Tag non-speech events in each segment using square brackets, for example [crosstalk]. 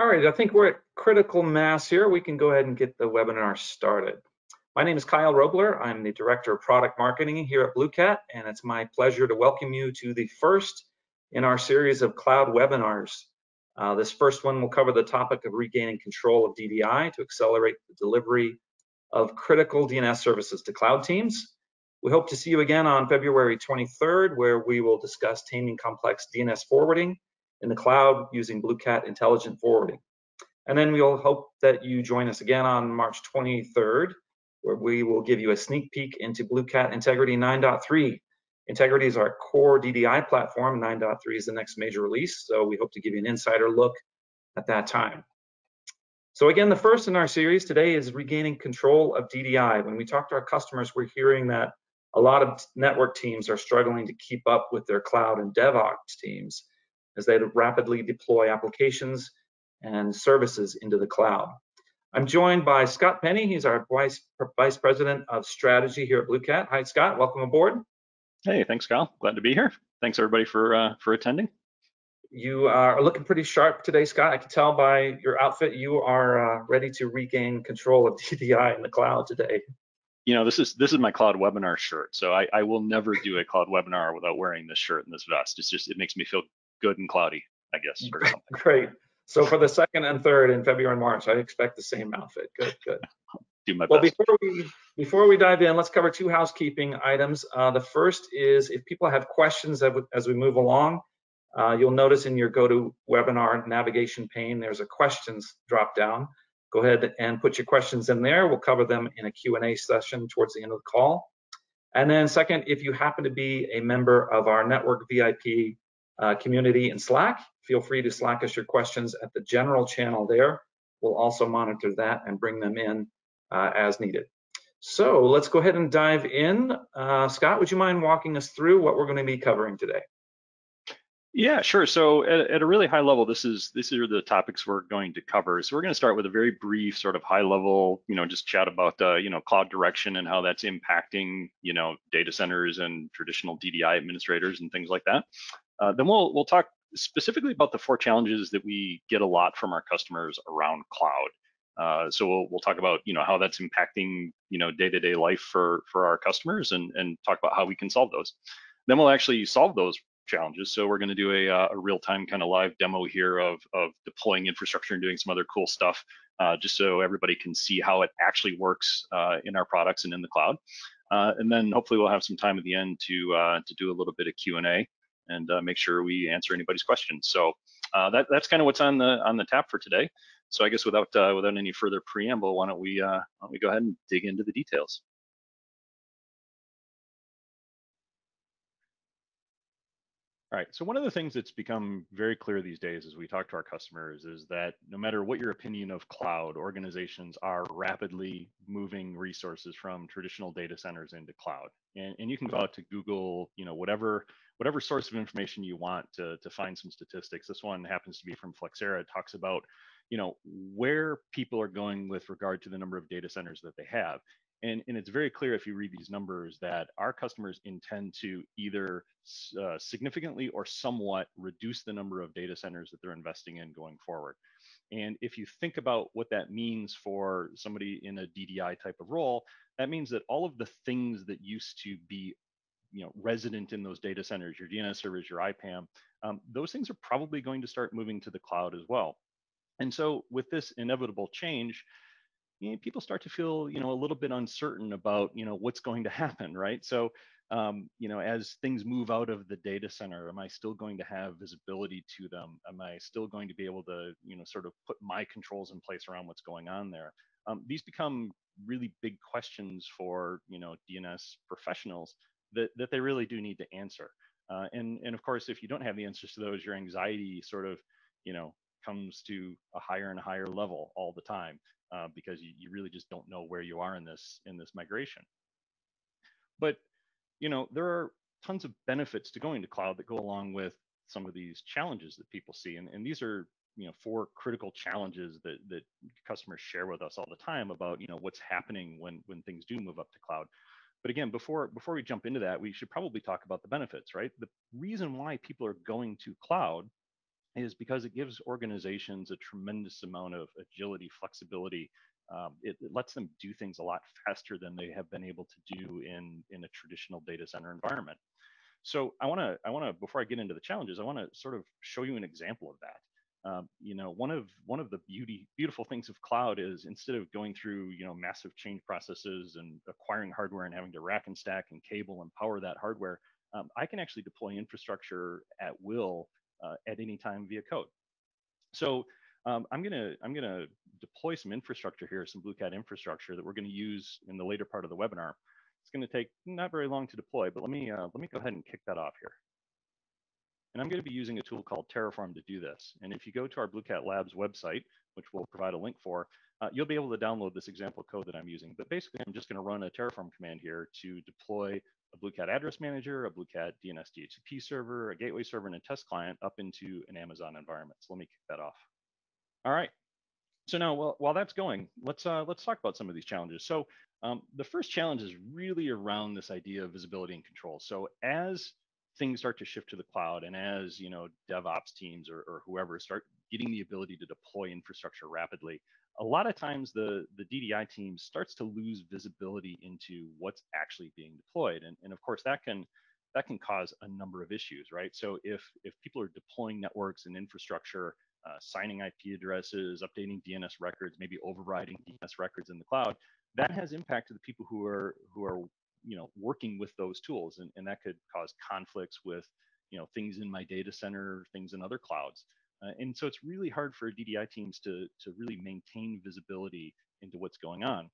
All right, I think we're at critical mass here. We can go ahead and get the webinar started. My name is Kyle Robler. I'm the Director of Product Marketing here at BlueCat, and it's my pleasure to welcome you to the first in our series of cloud webinars. Uh, this first one will cover the topic of regaining control of DDI to accelerate the delivery of critical DNS services to cloud teams. We hope to see you again on February 23rd, where we will discuss taming complex DNS forwarding in the cloud using BlueCat Intelligent Forwarding. And then we'll hope that you join us again on March 23rd, where we will give you a sneak peek into BlueCat Integrity 9.3. Integrity is our core DDI platform. 9.3 is the next major release, so we hope to give you an insider look at that time. So again, the first in our series today is regaining control of DDI. When we talk to our customers, we're hearing that a lot of network teams are struggling to keep up with their cloud and DevOps teams as they rapidly deploy applications and services into the cloud. I'm joined by Scott Penny. He's our Vice, Vice President of Strategy here at BlueCat. Hi, Scott. Welcome aboard. Hey, thanks, Kyle. Glad to be here. Thanks, everybody, for uh, for attending. You are looking pretty sharp today, Scott. I can tell by your outfit you are uh, ready to regain control of [laughs] DDI in the cloud today. You know, this is this is my cloud webinar shirt, so I, I will never do a cloud webinar without wearing this shirt and this vest. It's just it makes me feel good and cloudy, I guess, or something. Great. So for the second and third in February and March, I expect the same outfit. Good, good. [laughs] Do my Well, best. before we before we dive in, let's cover two housekeeping items. Uh, the first is if people have questions as we move along, uh, you'll notice in your go to webinar navigation pane, there's a questions drop down. Go ahead and put your questions in there. We'll cover them in a Q&A session towards the end of the call. And then second, if you happen to be a member of our network VIP uh, community in Slack. Feel free to Slack us your questions at the general channel there. We'll also monitor that and bring them in uh, as needed. So let's go ahead and dive in. Uh, Scott, would you mind walking us through what we're going to be covering today? Yeah, sure. So at, at, a really high level, this is these are the topics we're going to cover. So we're going to start with a very brief, sort of high level, you know, just chat about you know cloud direction and how that's impacting you know data centers and traditional DDI administrators and things like that. Uh, then we'll we'll talk specifically about the four challenges that we get a lot from our customers around cloud. Uh, so we'll we'll talk about you know how that's impacting you know day-to-day life for for our customers and and talk about how we can solve those. Then we'll actually solve those challenges. So we're going to do a, uh, a real-time kind of live demo here of of deploying infrastructure and doing some other cool stuff, uh, just so everybody can see how it actually works uh, in our products and in the cloud. Uh, and then hopefully we'll have some time at the end to to do a little bit of Q&A and uh, make sure we answer anybody's questions. So uh, that, that's kind of what's on the on the tap for today. So I guess without uh, without any further preamble, why don't we uh, why don't we go ahead and dig into the details? All right, so one of the things that's become very clear these days as we talk to our customers is that no matter what your opinion of cloud, organizations are rapidly moving resources from traditional data centers into cloud. And, and you can go out to Google, you know, whatever whatever source of information you want to, to find some statistics. This one happens to be from Flexera. It talks about, you know, where people are going with regard to the number of data centers that they have. And, and it's very clear if you read these numbers that our customers intend to either uh, significantly or somewhat reduce the number of data centers that they're investing in going forward. And if you think about what that means for somebody in a DDI type of role, that means that all of the things that used to be you know, resident in those data centers, your DNS servers, your IPAM, um, those things are probably going to start moving to the cloud as well. And so with this inevitable change, you know, people start to feel, you know, a little bit uncertain about, you know, what's going to [laughs] happen, right? So, um, you know, as things move out of the data center, am I still going to have visibility to them? Am I still going to be able to, you know, sort of put my controls in place around what's going on there? Um, these become really big questions for, you know, DNS professionals that, that they really do need to answer. Uh, and, and of course, if you don't have the answers to those, your anxiety sort of, you know, comes to a higher and higher level all the time uh, because you, you really just don't know where you are in this in this migration. But you know there are tons of benefits to going to cloud that go along with some of these challenges that people see, and, and these are you know four critical challenges that that customers share with us all the time about you know what's happening when when things do move up to cloud. But again, before before we jump into that, we should probably talk about the benefits, right? The reason why people are going to cloud is because it gives organizations a tremendous amount of agility, flexibility. Um, it, it, lets them do things a lot faster than they have been able to do in, in a traditional data center environment. So I want to, I want to, before I get into the challenges, I want to sort of show you an example of that. Um, you know, one of one of the beauty, beautiful things of cloud is instead of going through, you know, massive change processes and acquiring hardware and having to rack and stack and cable and power that hardware, um, I can actually deploy infrastructure at will uh, at any time via code. So um, I'm gonna I'm gonna deploy some infrastructure here, some BlueCat infrastructure that we're gonna use in the later part of the webinar. It's gonna take not very long to deploy, but let me uh, let me go ahead and kick that off here. And I'm going to be using a tool called Terraform to do this. And if you go to our BlueCat Labs website, which we'll provide a link for, uh, you'll be able to download this example code that I'm using. But basically, I'm just going to run a Terraform command here to deploy a BlueCat address manager, a BlueCat DNS DHCP server, a gateway server, and a test client up into an Amazon environment. So let me kick that off. All right. So now, while that's going, let's uh, let's talk about some of these challenges. So um, the first challenge is really around this idea of visibility and control. So as things start to shift to the cloud, and as you know, DevOps teams or, or whoever start getting the ability to deploy infrastructure rapidly, a lot of times the, the DDI team starts to lose visibility into what's actually being deployed. And, and of course that can that can cause a number of issues, right? So if if people are deploying networks and infrastructure, uh, signing IP addresses, updating DNS records, maybe overriding DNS records in the cloud, that has impact to the people who are who are you know working with those tools, and, and that could cause conflicts with you know things in my data center, things in other clouds. Uh, and so it's really hard for DDI teams to, to really maintain visibility into what's going on.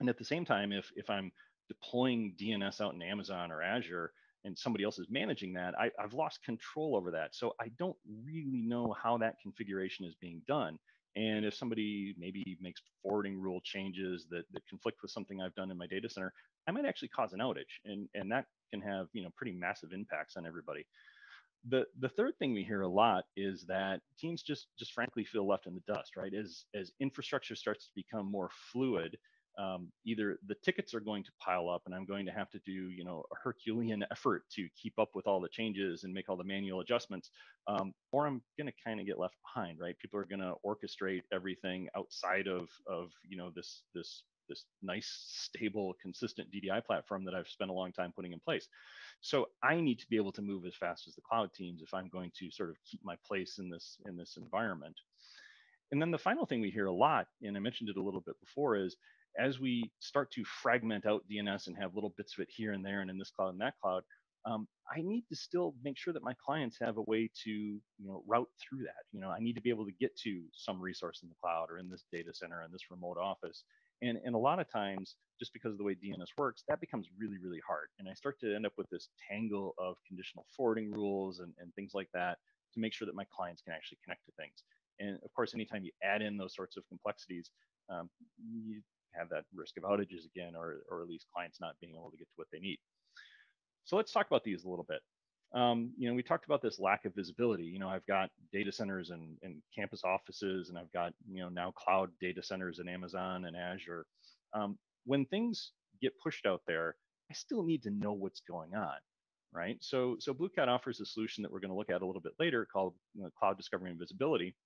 And at the same time, if, if I'm deploying DNS out in Amazon or Azure and somebody else is managing that, I, have lost control over that. So I don't really know how that configuration is being done. And if somebody maybe makes forwarding rule changes that, that conflict with something I've done in my data center, I might actually cause an outage. And, and that can have you know pretty massive impacts on everybody the the third thing we hear a lot is that teams just just frankly feel left in the dust right as as infrastructure starts to become more fluid um, either the tickets are going to pile up and i'm going to have to do you know a herculean [laughs] effort to keep up with all the changes and make all the manual adjustments um, or i'm going to kind of get left behind right people are going to orchestrate everything outside of of you know this this this nice stable consistent ddi platform that i've spent a long time putting in place so I need to be able to move as fast as the cloud teams if I'm going to sort of keep my place in this in this environment. And then the final thing we hear a lot, and I mentioned it a little bit before, is as we start to fragment out DNS and have little bits of it here and there and in this cloud and that cloud, um, I need to still make sure that my clients have a way to you know route through that. You know, I need to be able to get to some resource in the cloud or in this data center in this remote office and, and a lot of times, just because of the way DNS works, that becomes really, really hard. And I start to end up with this tangle of conditional forwarding rules and, and things like that to make sure that my clients can actually connect to things. And of course, anytime you add in those sorts of complexities, um, you have that risk of outages again, or, or at least clients not being able to get to what they need. So let's talk about these a little bit um, you know, we talked about this lack of visibility. You know, I've got data centers and, and campus offices, and I've got, you know, now cloud data centers in Amazon and Azure. Um, when things get pushed out there, I still need to know what's going on, right? So, so BlueCat offers a solution that we're going to look at a little bit later called you know, Cloud Discovery and Visibility,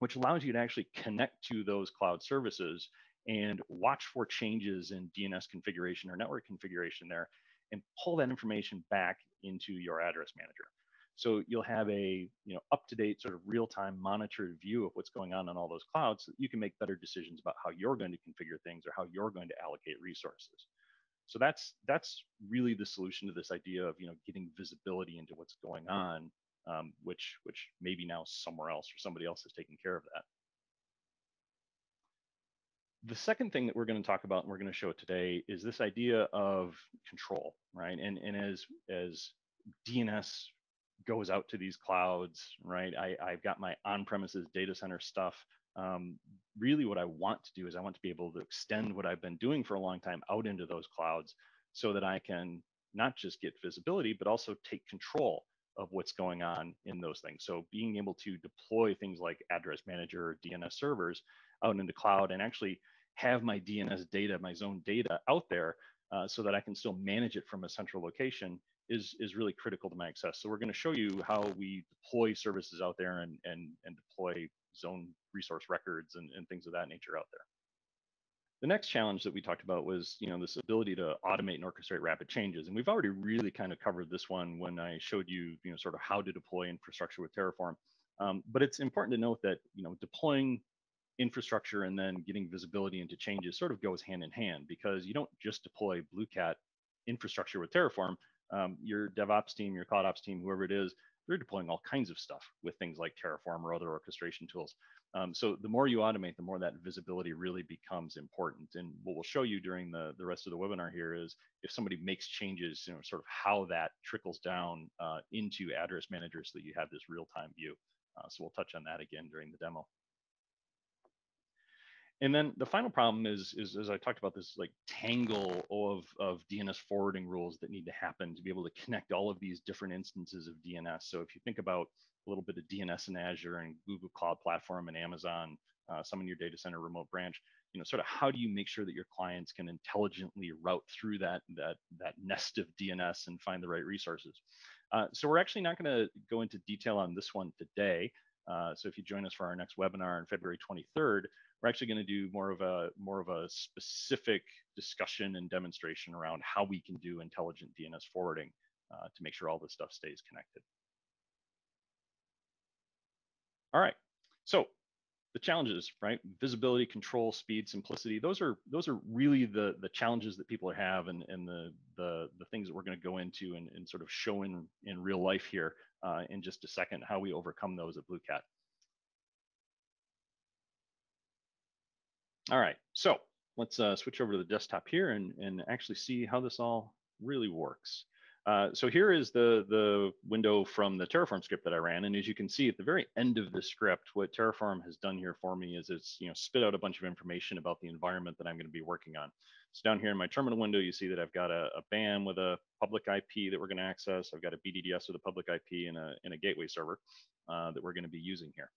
which allows you to actually connect to those cloud services and watch for changes in DNS configuration or network configuration there and pull that information back into your address manager. So you'll have a you know up-to-date sort of real-time monitored view of what's going on on all those clouds so that you can make better decisions about how you're going to configure things or how you're going to allocate resources. So that's that's really the solution to this idea of you know getting visibility into what's going on, um, which which maybe now somewhere else or somebody else is taking care of that. The second thing that we're going to talk about and we're going to show today is this idea of control, right? And, and as, as DNS goes out to these clouds, right? I, I've got my on-premises data center stuff. Um, really what I want to do is I want to be able to extend what I've been doing for a long time out into those clouds so that I can not just get visibility, but also take control of what's going on in those things. So being able to deploy things like address manager or DNS servers out in the cloud and actually have my DNS data, my zone data out there uh, so that I can still manage it from a central location is, is really critical to my access. So we're going to show you how we deploy services out there and, and, and deploy zone resource records and, and things of that nature out there. The next challenge that we talked about was, you know, this ability to automate and orchestrate rapid changes. And we've already really kind of covered this one when I showed you, you know, sort of how to deploy infrastructure with Terraform. Um, but it's important to note that, you know, deploying infrastructure and then getting visibility into changes sort of goes hand in hand because you don't just deploy BlueCat infrastructure with Terraform. Um, your DevOps team, your CloudOps team, whoever it is, they're deploying all kinds of stuff with things like Terraform or other orchestration tools. Um, so the more you automate, the more that visibility really becomes important. And what we'll show you during the, the rest of the webinar here is if somebody makes changes, you know, sort of how that trickles down uh, into address managers so that you have this real-time view. Uh, so we'll touch on that again during the demo. And then the final problem is, is as I talked about this like tangle of, of DNS forwarding rules that need to happen to be able to connect all of these different instances of DNS. So if you think about a little bit of DNS in Azure and Google Cloud Platform and Amazon, uh, some in your data center remote branch, you know, sort of how do you make sure that your clients can intelligently route through that that that nest of DNS and find the right resources? Uh, so we're actually not going to go into detail on this one today. Uh, so if you join us for our next webinar on February 23rd, we're actually going to do more of a more of a specific discussion and demonstration around how we can do intelligent DNS forwarding uh, to make sure all this stuff stays connected. All right, so the challenges, right? Visibility, control, speed, simplicity. Those are those are really the the challenges that people have, and and the the the things that we're going to go into and, and sort of show in in real life here uh, in just a second how we overcome those at BlueCat. All right, so let's uh, switch over to the desktop here and, and actually see how this all really works. Uh, so here is the, the window from the Terraform script that I ran. And as you can see at the very end of the script, what Terraform has done here for me is it's you know spit out a bunch of information about the environment that I'm going to be working on. So down here in my terminal window, you see that I've got a, a BAM with a public IP that we're going to access. I've got a BDDS with a public IP and a, and a gateway server uh, that we're going to be using here.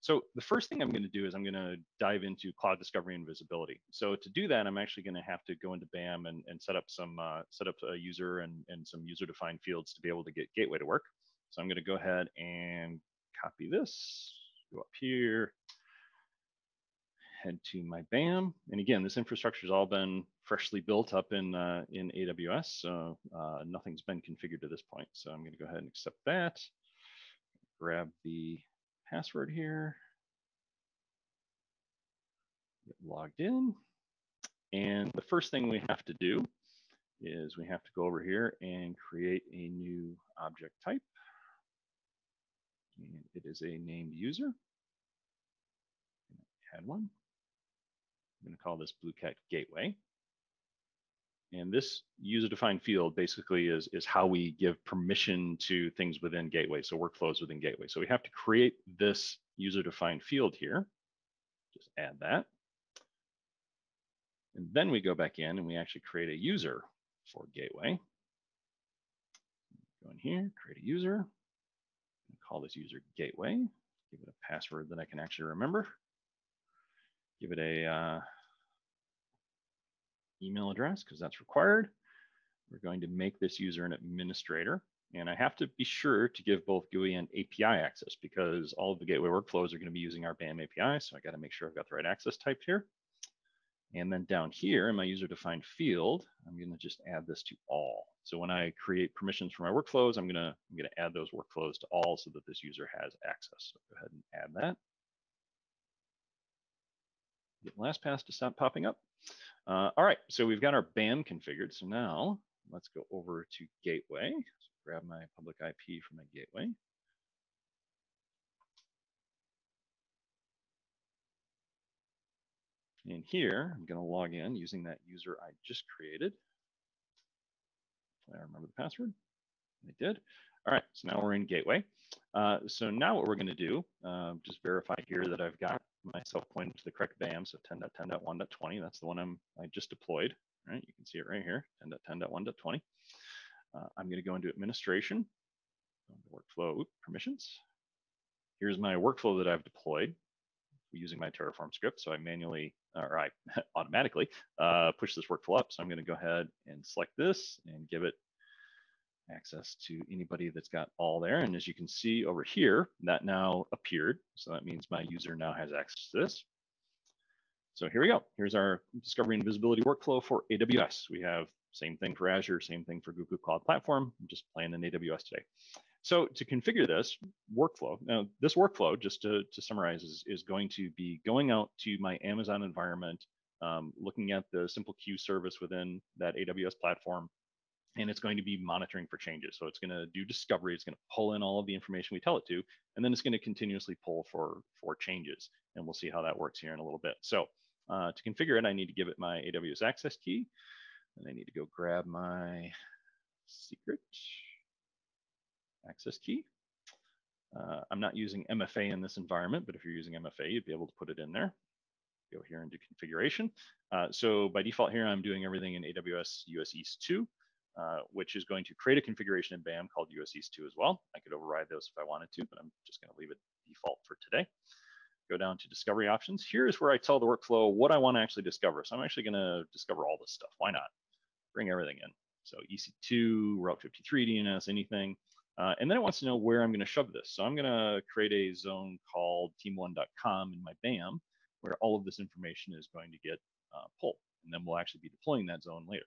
So the first thing I'm going to do is I'm going to dive into cloud discovery and visibility. So to do that, I'm actually going to have to go into BAM and, and set up some uh, set up a user and, and some user defined fields to be able to get gateway to work. So I'm going to go ahead and copy this, go up here, head to my BAM. And again, this infrastructure has all been [laughs] freshly built up in uh, in AWS, so uh, nothing's been configured to this point. So I'm going to go ahead and accept that. Grab the password here. Get logged in. And the first thing we have to do is we have to go over here and create a new object type. And it is a named user. Add one. I'm going to call this BlueCat Gateway. And this user-defined field basically is, is how we give permission to things within Gateway, so workflows within Gateway. So we have to create this user-defined field here. Just add that. And then we go back in and we actually create a user for Gateway. Go in here, create a user. Call this user Gateway. Give it a password that I can actually remember. Give it a uh, email address because that's required. We're going to make this user an administrator. And I have to be sure to give both GUI and API access because all of the gateway workflows are going to be using our BAM API. So I got to make sure I've got the right access type here. And then down here in my user defined field, I'm going to just add this to all. So when I create permissions for my workflows, I'm going to, I'm going to add those workflows to all so that this user has access. So go ahead and add that. Get LastPass to stop popping up. Uh, all right, so we've got our BAM configured. So now let's go over to Gateway. So grab my public IP from my gateway. And here, I'm going to log in using that user I just created. I remember the password. I did. All right, so now we're in Gateway. Uh, so now what we're going to do, uh, just verify here that I've got myself pointed to the correct BAM, so 10.10.1.20, that's the one I'm, I just deployed, right? You can see it right here, 10.10.1.20. Uh, I'm gonna go into administration, workflow permissions. Here's my workflow that I've deployed using my Terraform script. So I manually, or I [laughs] automatically uh, push this workflow up. So I'm gonna go ahead and select this and give it access to anybody that's got all there. And as you can see over here, that now appeared. So that means my user now has access to this. So here we go. Here's our discovery and visibility workflow for AWS. We have same thing for Azure, same thing for Google Cloud Platform. I'm just playing in AWS today. So to configure this workflow, now this workflow, just to, to summarize, is, is going to be going out to my Amazon environment, um, looking at the simple queue service within that AWS platform, and it's going to be monitoring for changes. So it's going to do discovery. It's going to pull in all of the information we tell it to, and then it's going to continuously pull for for changes. And we'll see how that works here in a little bit. So uh, to configure it, I need to give it my AWS access key, and I need to go grab my secret access key. Uh, I'm not using MFA in this environment, but if you're using MFA, you'd be able to put it in there. Go here and do configuration. Uh, so by default here, I'm doing everything in AWS US East 2. Uh, which is going to create a configuration in BAM called US East 2 as well. I could override those if I wanted to, but I'm just going to leave it default for today. Go down to discovery options. Here is where I tell the workflow what I want to actually discover. So I'm actually going to discover all this stuff. Why not? Bring everything in. So EC2, Route 53 DNS, anything. Uh, and then it wants to know where I'm going to shove this. So I'm going to create a zone called team1.com in my BAM, where all of this information is going to get uh, pulled. And then we'll actually be deploying that zone later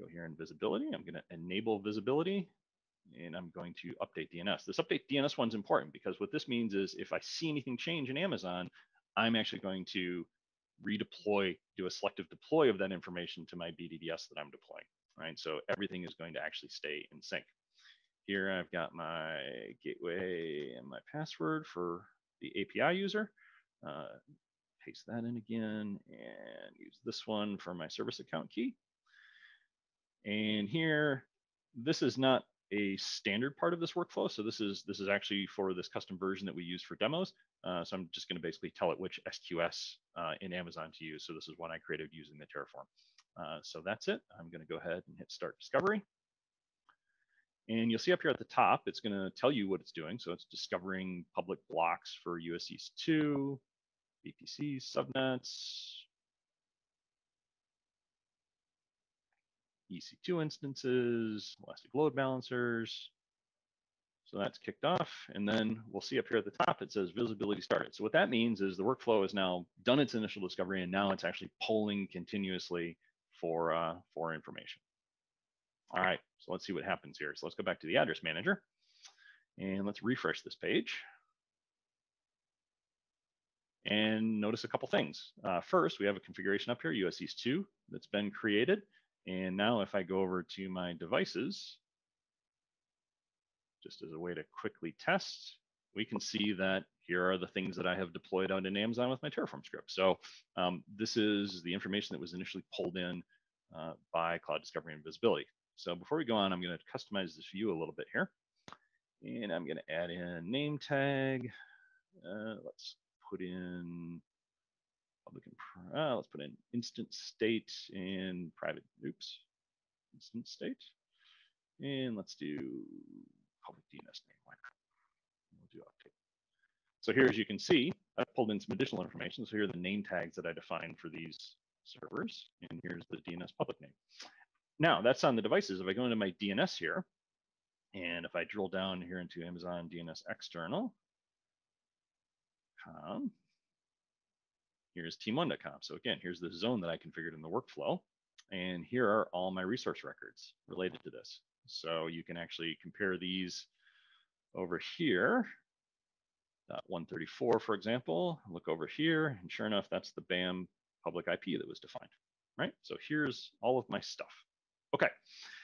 go here in visibility. I'm going to enable visibility and I'm going to update DNS. This update DNS one's important because what this means is if I see anything change in Amazon, I'm actually going to redeploy, do a selective deploy of that information to my BDDS that I'm deploying, right? So everything is going to actually stay in sync. Here I've got my gateway and my password for the API user. Uh, paste that in again and use this one for my service account key. And here, this is not a standard part of this workflow. So this is this is actually for this custom version that we use for demos. Uh, so I'm just going to basically tell it which SQS uh, in Amazon to use. So this is one I created using the Terraform. Uh, so that's it. I'm going to go ahead and hit Start Discovery. And you'll see up here at the top, it's going to tell you what it's doing. So it's discovering public blocks for US East 2, VPC, subnets, EC2 instances, Elastic Load Balancers. So that's kicked off. And then we'll see up here at the top, it says visibility started. So what that means is the workflow has now done its initial discovery and now it's actually polling continuously for, uh, for information. All right, so let's see what happens here. So let's go back to the address manager and let's refresh this page. And notice a couple things. Uh, first, we have a configuration up here, US East 2, that's been created. And now if I go over to my devices, just as a way to quickly test, we can see that here are the things that I have deployed out in Amazon with my Terraform script. So um, this is the information that was initially pulled in uh, by Cloud Discovery and Visibility. So before we go on, I'm going to customize this view a little bit here. And I'm going to add in name tag. Uh, let's put in public and uh, let's put in instant state and private, oops, instant state. And let's do public DNS name. We'll do update. So here, as you can see, I've pulled in some additional information. So here are the name tags that I defined for these servers. And here's the DNS public name. Now that's on the devices. If I go into my DNS here, and if I drill down here into Amazon DNS external, com, here's team1.com. So again, here's the zone that I configured in the workflow. And here are all my resource records related to this. So you can actually compare these over here. Dot 134, for example, look over here, and sure enough, that's the BAM public IP that was defined, right? So here's all of my stuff. Okay,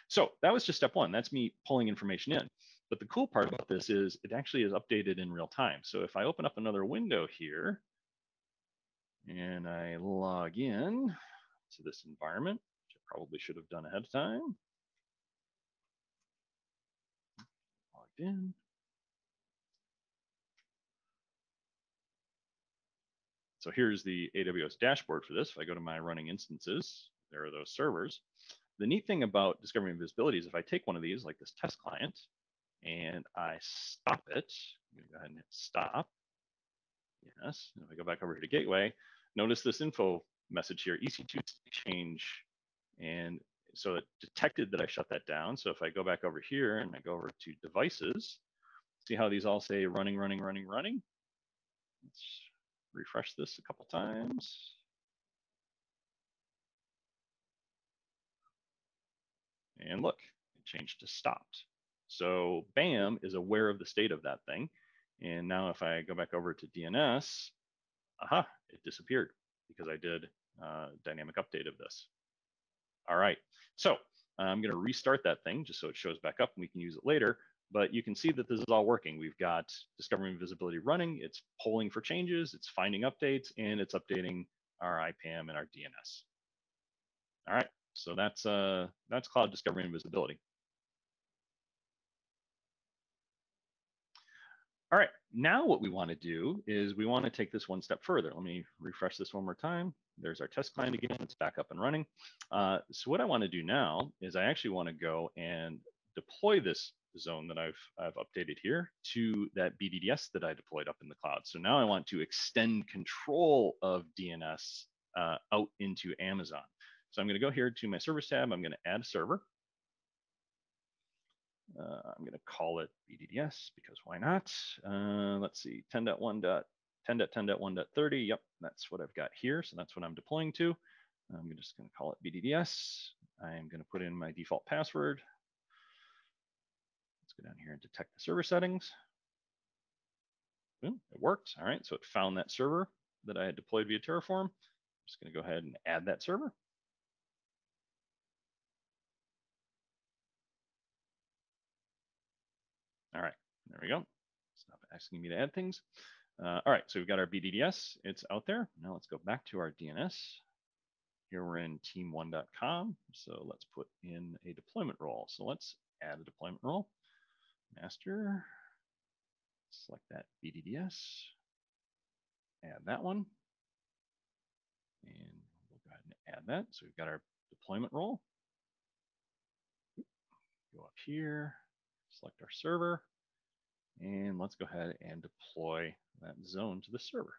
so that was just step one. That's me pulling information in. But the cool part about this is it actually is updated in real time. So if I open up another window here, and I log in to this environment, which I probably should have done ahead of time. Logged in. So here's the AWS dashboard for this. If I go to my running instances, there are those servers. The neat thing about discovery and visibility is if I take one of these, like this test client, and I stop it, I'm gonna go ahead and hit stop. Yes, and if I go back over here to gateway, notice this info message here, EC2 change, and so it detected that I shut that down. So if I go back over here and I go over to devices, see how these all say running, running, running, running. Let's refresh this a couple times. And look, it changed to stopped. So BAM is aware of the state of that thing. And now if I go back over to DNS, aha, it disappeared because I did uh, dynamic update of this. All right, so I'm gonna restart that thing just so it shows back up and we can use it later. But you can see that this is all working. We've got discovery visibility running, it's polling for changes, it's finding updates, and it's updating our IPAM and our DNS. All right, so that's uh, that's cloud discovery and visibility. All right, now what we want to do is we want to take this one step further. Let me refresh this one more time. There's our test client again, it's back up and running. Uh, so what I want to do now is I actually want to go and deploy this zone that I've, I've updated here to that BDDS that I deployed up in the cloud. So now I want to extend control of DNS uh, out into Amazon. So I'm going to go here to my servers tab. I'm going to add a server. Uh, I'm going to call it BDDS because why not? Uh, let's see, 10.1.10.10.1.30. Yep, that's what I've got here. So that's what I'm deploying to. I'm just going to call it BDDS. I'm going to put in my default password. Let's go down here and detect the server settings. Boom, it worked. All right, so it found that server that I had deployed via Terraform. I'm just going to go ahead and add that server. There we go. Stop asking me to add things. Uh, all right, so we've got our BDDS. It's out there. Now let's go back to our DNS. Here we're in team1.com. So let's put in a deployment role. So let's add a deployment role. Master, select that BDDS, add that one. And we'll go ahead and add that. So we've got our deployment role. Go up here, select our server, and let's go ahead and deploy that zone to the server.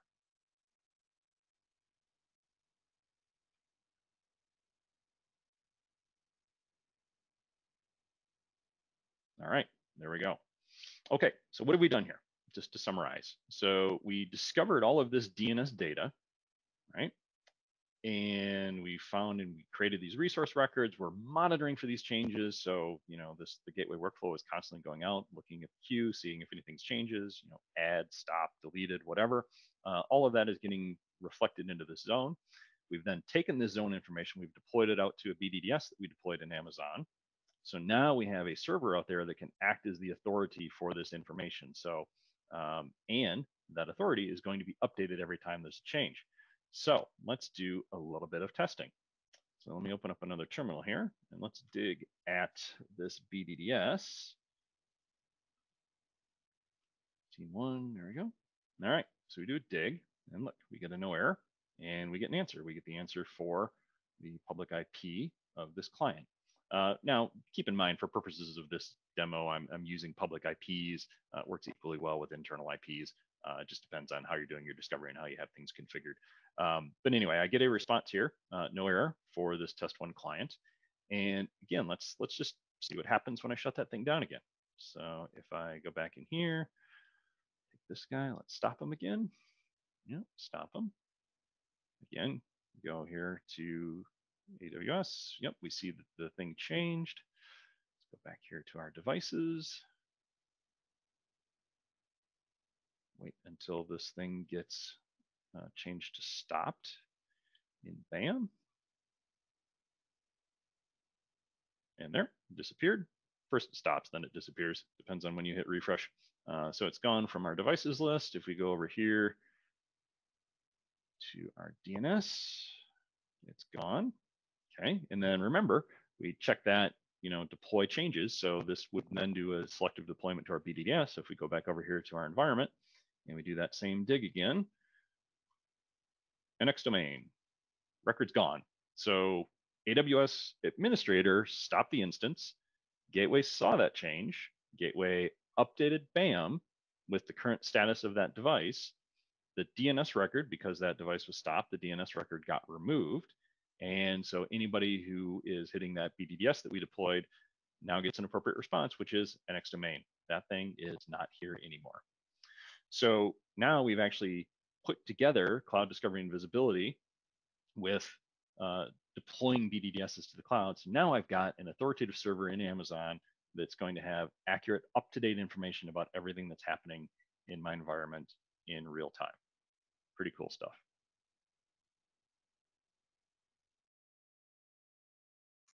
All right, there we go. Okay, so what have we done here? Just to summarize. So we discovered all of this DNS data, right? And we found and we created these resource records. We're monitoring for these changes. So, you know, this the gateway workflow is constantly going out, looking at the queue, seeing if anything's changes, you know, add, stop, deleted, whatever. Uh, all of that is getting reflected into this zone. We've then taken this zone information, we've deployed it out to a BDDS that we deployed in Amazon. So now we have a server out there that can act as the authority for this information. So, um, and that authority is going to be updated every time there's a change. So let's do a little bit of testing. So let me open up another terminal here and let's dig at this BDDS. Team one, there we go. All right, so we do a dig and look, we get a no error and we get an answer. We get the answer for the public IP of this client. Uh, now, keep in mind for purposes of this demo, I'm, I'm using public IPs. Uh, works equally well with internal IPs. Uh, it just depends on how you're doing your discovery and how you have things configured. Um, but anyway, I get a response here, uh, no error for this test one client. And again, let's let's just see what happens when I shut that thing down again. So if I go back in here, take this guy, let's stop him again. Yeah, stop him. Again, go here to AWS. Yep, we see that the thing changed. Let's go back here to our devices. Wait until this thing gets uh, changed to stopped in BAM. And there, disappeared. First it stops, then it disappears. Depends on when you hit refresh. Uh, so it's gone from our devices list. If we go over here to our DNS, it's gone. Okay, and then remember, we check that, you know, deploy changes. So this would then do a selective deployment to our BDDS. So if we go back over here to our environment and we do that same dig again, NX domain, record's gone. So AWS administrator stopped the instance. Gateway saw that change. Gateway updated BAM with the current status of that device. The DNS record, because that device was stopped, the DNS record got removed. And so anybody who is hitting that BDDS that we deployed now gets an appropriate response, which is NX domain. That thing is not here anymore. So now we've actually put together cloud discovery and visibility with uh, deploying BDDSs to the cloud. So now I've got an authoritative server in Amazon that's going to have accurate, up-to-date information about everything that's happening in my environment in real time. Pretty cool stuff.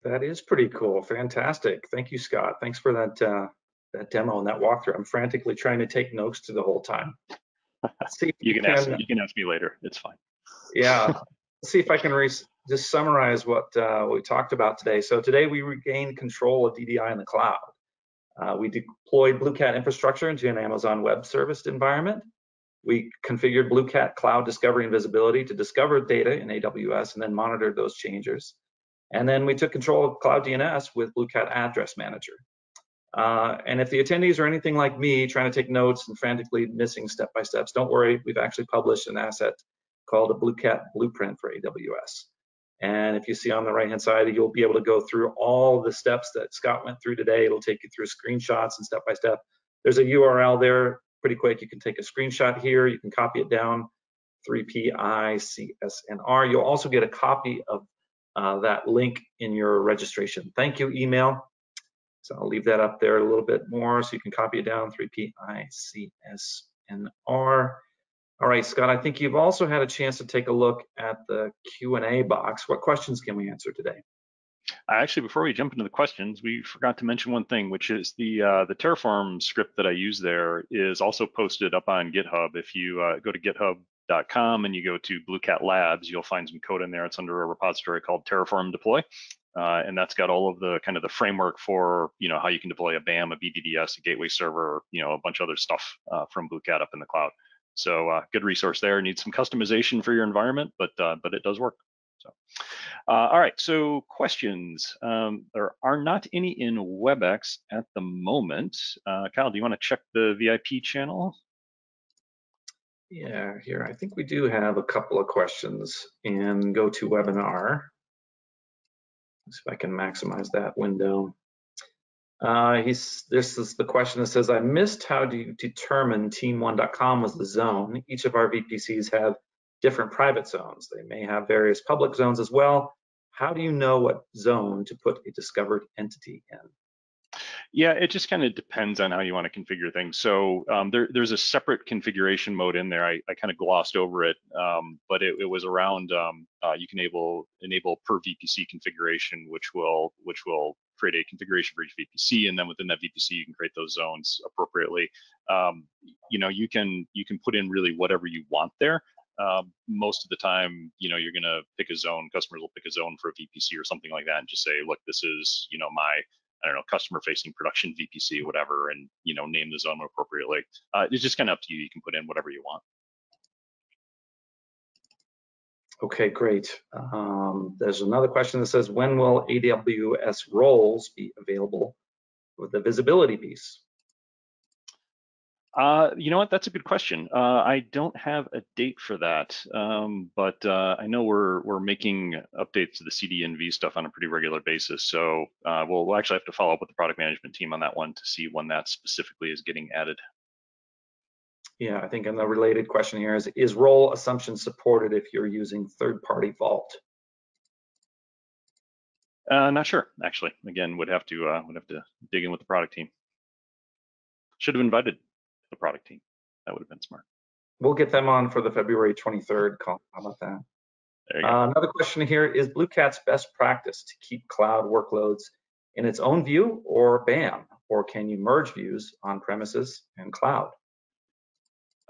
That is pretty cool. Fantastic. Thank you, Scott. Thanks for that uh, that demo and that walkthrough. I'm frantically trying to take notes to the whole time. [laughs] see you can, can, ask you can ask me later. It's fine. Yeah. [laughs] Let's see if I can just summarize what, uh, we talked about today. So today we regained control of DDI in the cloud. Uh, we deployed BlueCat infrastructure into an Amazon Web Service environment. We configured BlueCat Cloud Discovery and Visibility to discover data in AWS and then monitor those changes. And then we took control of Cloud DNS with BlueCat Address Manager. Uh, and if the attendees are anything like me, trying to take notes and frantically missing step-by-steps, don't worry, we've actually published an asset called a BlueCat Blueprint for AWS. And if you see on the right-hand side, you'll be able to go through all the steps that Scott went through today. It'll take you through screenshots and step-by-step. -step. There's a URL there, pretty quick. You can take a screenshot here. You can copy it down, 3PICSNR. You'll also get a copy of uh, that link in your registration. Thank you email. So I'll leave that up there a little bit more so you can copy it down, 3PICSNR. All right, Scott, I think you've also had a chance to take a look at the Q&A box. What questions can we answer today? Actually, before we jump into the questions, we forgot to mention one thing, which is the uh, the Terraform script that I use there is also posted up on GitHub. If you uh, go to github.com and you go to BlueCat Labs, you'll find some code in there. It's under a repository called Terraform Deploy. Uh, and that's got all of the kind of the framework for you know how you can deploy a BAM, a BDDS, a gateway server, you know a bunch of other stuff uh, from BlueCat up in the cloud. So uh, good resource there. Needs some customization for your environment, but uh, but it does work. So, uh, all right. So questions. Um, there are not any in WebEx at the moment. Uh, Kyle, do you want to check the VIP channel? Yeah, here I think we do have a couple of questions in GoToWebinar. Let's see if I can maximize that window. Uh, he's, this is the question that says, I missed how do you determine team1.com was the zone. Each of our VPCs have different private zones. They may have various public zones as well. How do you know what zone to put a discovered entity in? Yeah, it just kind of depends on how you want to configure things. So um, there, there's a separate configuration mode in there. I, I kind of glossed over it, um, but it, it, was around um, uh, you can enable enable per VPC configuration, which will which will create a configuration for each VPC, and then within that VPC you can create those zones appropriately. Um, you know, you can you can put in really whatever you want there. Um, most of the time, you know, you're going to pick a zone. Customers will pick a zone for a VPC or something like that, and just say, look, this is, you know, my I don't know, customer facing production VPC, whatever, and you know, name the zone appropriately. Uh, it's just kind of up to you. You can put in whatever you want. Okay, great. Um, there's another question that says, when will AWS roles be available with the visibility piece? Uh, you know what? That's a good question. Uh, I don't have a date for that, um, but uh, I know we're we're making updates to the CDNV stuff on a pretty regular basis. So uh, we'll, we'll actually have to follow up with the product management team on that one to see when that specifically is getting added. Yeah, I think and the related question here is, is role assumption supported if you're using third-party Vault? Uh, not sure, actually. Again, would have to uh, would have to dig in with the product team. Should have invited the product team. That would have been smart. We'll get them on for the February 23rd call. How about that? Uh, another question here is BlueCat's best practice to keep cloud workloads in its own view or BAM, or can you merge views on premises and cloud?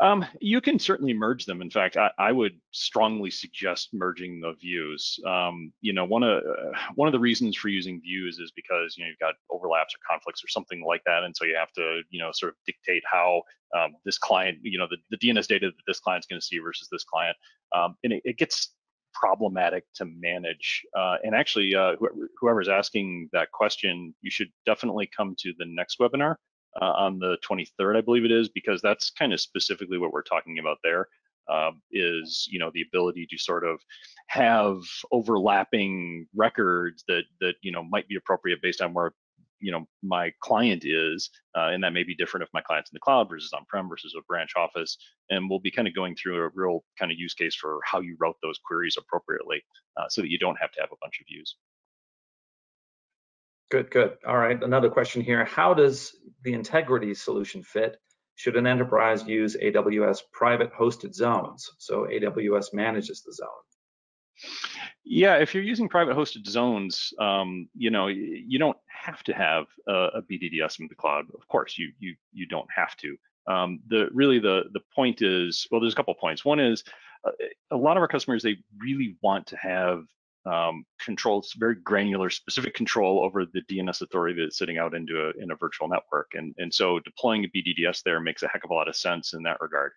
Um, you can certainly merge them. In fact, I, I would strongly suggest merging the views. Um, you know, one of uh, one of the reasons for using views is because you know you've got overlaps or conflicts or something like that, and so you have to you know sort of dictate how um, this client, you know, the, the DNS data that this client's going to see versus this client, um, and it, it, gets problematic to manage. Uh, and actually, uh, whoever's asking that question, you should definitely come to the next webinar uh, on the 23rd, I believe it is, because that's kind of specifically what we're talking about there. uh, is you know the ability to sort of have overlapping records that that you know might be appropriate based on where you know my client is uh, and that may be different if my client's in the cloud versus on-prem versus a branch office and we'll be kind of going through a real kind of use case for how you route those queries appropriately uh, so that you don't have to have a bunch of views good good all right another question here how does the integrity solution fit should an enterprise use aws private hosted zones so aws manages the zone yeah, if you're using private hosted zones, um, you know, you don't have to have a, a, BDDS in the cloud. Of course, you you you don't have to. Um, the really the the point is, well, there's a couple points. One is uh, a lot of our customers they really want to have um, controls, very granular, specific control over the DNS authority that's sitting out into a in a virtual network, and and so deploying a BDDS there makes a heck of a lot of sense in that regard.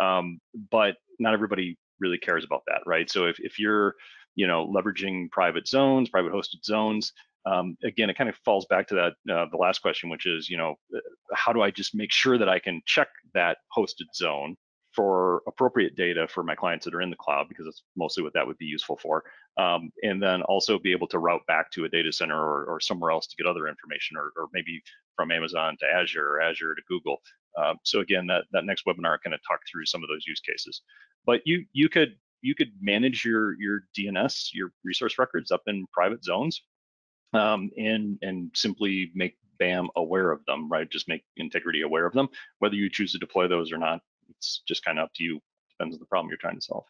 Um, but not everybody really cares about that, right? So if if you're you know, leveraging private zones, private hosted zones. Um, again, it kind of falls back to that uh, the last question, which is, you know, uh, how do I just make sure that I can check that hosted zone for appropriate data for my clients that are in the cloud, because that's mostly what that would be useful for. Um, and then also be able to route back to a data center or, or somewhere else to get other information, or, or, maybe from Amazon to Azure or Azure to Google. Uh, so again, that, that next webinar kind of talk through some of those use cases. But you you could you could manage your your DNS, your resource records up in private zones, um, and and simply make BAM aware of them, right? Just make integrity aware of them. Whether you choose to deploy those or not, it's just kind of up to you. Depends on the problem you're trying to solve.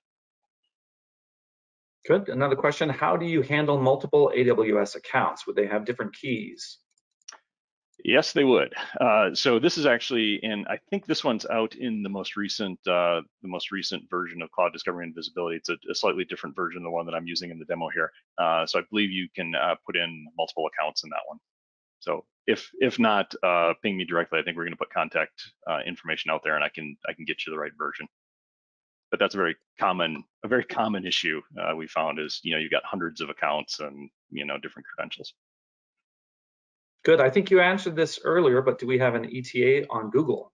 Good. Another question: How do you handle multiple AWS accounts? Would they have different keys? Yes, they would. Uh, so this is actually, and I think this one's out in the most recent, uh, the most recent version of Cloud Discovery and Visibility. It's a, a, slightly different version, of the one that I'm using in the demo here. Uh, so I believe you can uh, put in multiple accounts in that one. So if if not, uh, ping me directly. I think we're going to put contact uh, information out there, and I can I can get you the right version. But that's a very common a very [laughs] common issue we found is you know you've got hundreds of accounts and you know different credentials. Good. I think you answered this earlier, but do we have an ETA on Google?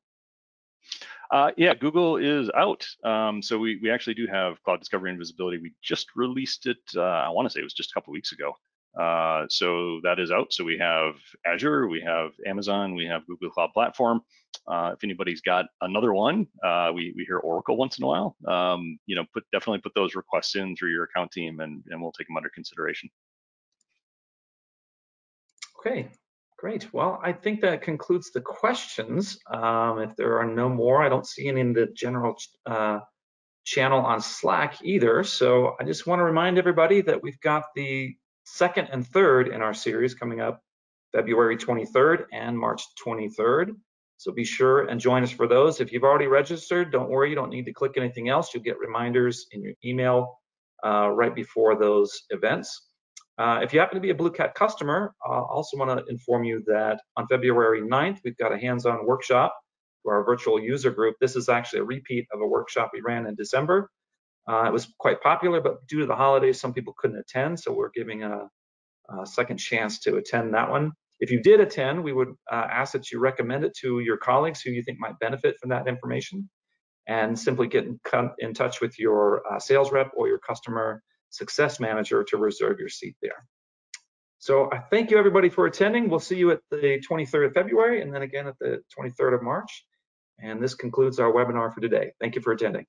Uh, yeah, Google is out. Um, so we, we actually do have Cloud Discovery and Visibility. We just released it, uh, I want to say it was just a couple weeks ago. Uh, so that is out. So we have Azure, we have Amazon, we have Google Cloud Platform. Uh, if anybody's got another one, uh, we, we hear Oracle once in a while. Um, you know, put definitely put those requests in through your account team, and, and we'll take them under consideration. Okay, Great. Well, I think that concludes the questions. Um, if there are no more, I don't see any in the general uh, channel on Slack either. So I just want to remind everybody that we've got the second and third in our series coming up February 23rd and March 23rd. So be sure and join us for those. If you've already registered, don't worry, you don't need to click anything else. You'll get reminders in your email uh, right before those events. Uh, if you happen to be a BlueCat customer, I uh, also want to inform you that on February 9th, we've got a hands-on workshop for our virtual user group. This is actually a repeat of a workshop we ran in December. Uh, it was quite popular, but due to the holidays, some people couldn't attend, so we're giving a, a second chance to attend that one. If you did attend, we would uh, ask that you recommend it to your colleagues who you think might benefit from that information, and simply get in, in touch with your uh, sales rep or your customer success manager to reserve your seat there. So I thank you everybody for attending. We'll see you at the 23rd of February and then again at the 23rd of March. And this concludes our webinar for today. Thank you for attending.